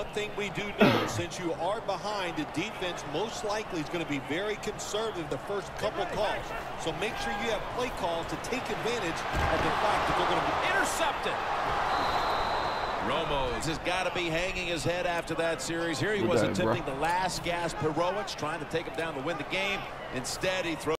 One thing we do know, since you are behind, the defense most likely is going to be very conservative the first couple calls. So make sure you have play calls to take advantage of the fact that they're going to be intercepted. Romo's has got to be hanging his head after that series. Here he was attempting the last gasp heroics, trying to take him down to win the game. Instead, he throws.